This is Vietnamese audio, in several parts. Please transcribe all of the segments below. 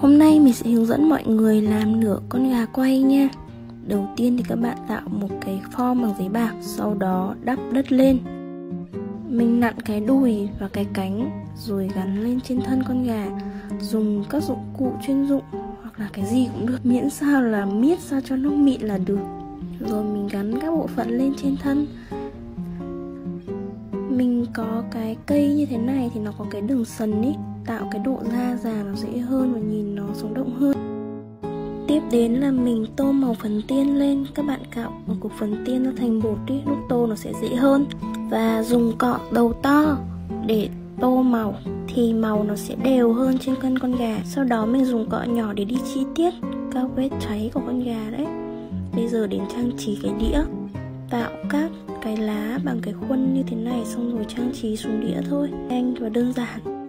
Hôm nay mình sẽ hướng dẫn mọi người làm nửa con gà quay nha. Đầu tiên thì các bạn tạo một cái form bằng giấy bạc, Sau đó đắp đất lên. Mình nặn cái đùi và cái cánh Rồi gắn lên trên thân con gà. Dùng các dụng cụ chuyên dụng Hoặc là cái gì cũng được, Miễn sao là miết sao cho nó mịn là được. Rồi mình gắn các bộ phận lên trên thân. Mình có cái cây như thế này thì nó có cái đường sần ý tạo cái độ da già nó dễ hơn và nhìn nó sống động hơn. Tiếp đến là mình tô màu phần tiên lên. Các bạn cạo một cục phần tiên nó thành bột đi, lúc tô nó sẽ dễ hơn. Và dùng cọ đầu to để tô màu, thì màu nó sẽ đều hơn trên cân con gà. Sau đó mình dùng cọ nhỏ để đi chi tiết các vết cháy của con gà đấy. Bây giờ đến trang trí cái đĩa. Tạo các cái lá bằng cái khuôn như thế này, xong rồi trang trí xuống đĩa thôi. Nhanh và đơn giản.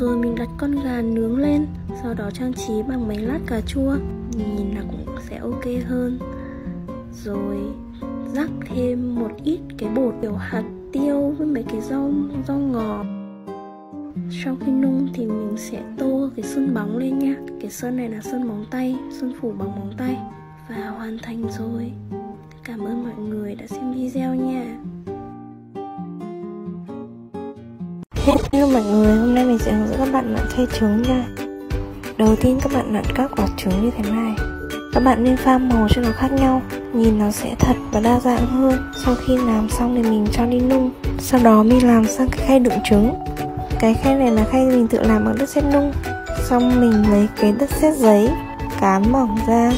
Rồi mình đặt con gà nướng lên, sau đó trang trí bằng mấy lát cà chua. Nhìn là cũng sẽ ok hơn. Rồi rắc thêm một ít cái bột kiểu hạt tiêu với mấy cái rau rau ngò. Sau khi nung thì mình sẽ tô cái sơn bóng lên nha. Cái sơn này là sơn móng tay, sơn phủ bằng móng tay. Và hoàn thành rồi. Cảm ơn mọi người đã xem video nha. Hello mọi người, hôm nay mình sẽ hướng dẫn các bạn nặn khay trứng nha. Đầu tiên các bạn nặn các quả trứng như thế này. Các bạn nên pha màu cho nó khác nhau Nhìn nó sẽ thật và đa dạng hơn. Sau khi làm xong thì mình cho đi nung Sau đó mình làm sang cái khay đựng trứng. Cái khay này là khay mình tự làm bằng đất sét nung. Xong mình lấy cái đất sét giấy Cán mỏng ra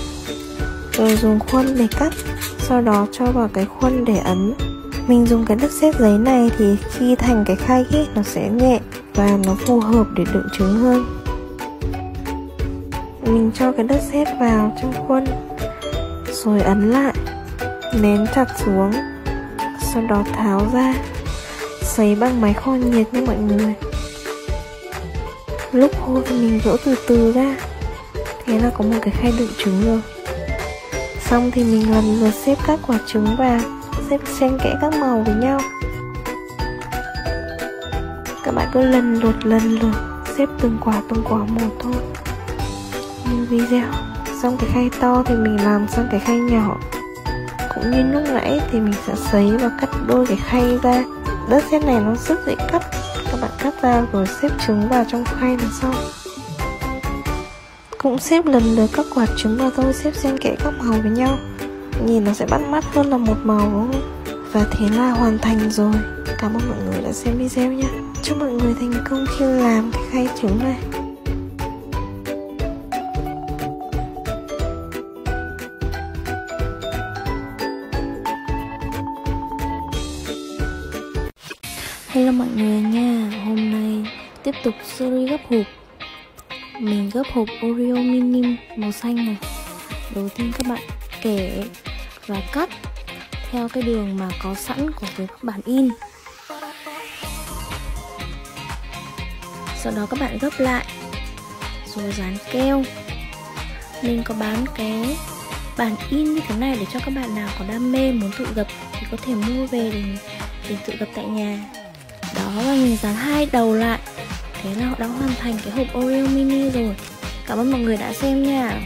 Rồi dùng khuôn để cắt Sau đó cho vào cái khuôn để ấn mình dùng cái đất sét giấy này thì khi thành cái khay ấy, nó sẽ nhẹ và nó phù hợp để đựng trứng hơn. Mình cho cái đất sét vào trong khuôn rồi ấn lại nén chặt xuống sau đó tháo ra sấy bằng máy kho nhiệt nha mọi người. Lúc khô thì mình gỡ từ từ ra thế là có một cái khay đựng trứng rồi. Xong thì mình lần lượt xếp các quả trứng vào xếp xen kẽ các màu với nhau. Các bạn cứ lần lượt lần lượt xếp từng quả từng quả một thôi. Như video, xong cái khay to thì mình làm sang cái khay nhỏ. Cũng như lúc nãy thì mình sẽ sấy và cắt đôi cái khay ra. Đất sét này nó rất dễ cắt. Các bạn cắt ra rồi xếp trứng vào trong khay là xong cũng xếp lần lượt các quả trứng vào thôi, xếp xen kẽ các màu với nhau nhìn nó sẽ bắt mắt hơn là một màu, đúng không? Và thế là hoàn thành rồi. Cảm ơn mọi người đã xem video nha chúc mọi người thành công khi làm cái khay trứng này. Hello mọi người nha. Hôm nay tiếp tục series gấp hộp. Mình gấp hộp Oreo mini màu xanh này. Đầu tiên các bạn kẻ và cắt theo cái đường mà có sẵn của cái bản in. Sau đó các bạn gấp lại rồi dán keo. Mình có bán cái bản in như thế này để cho các bạn nào có đam mê muốn tự gập thì có thể mua về để, để tự gập tại nhà. Đó là mình dán hai đầu lại. Thế là họ đã hoàn thành cái hộp Oreo mini rồi. Cảm ơn mọi người đã xem nha.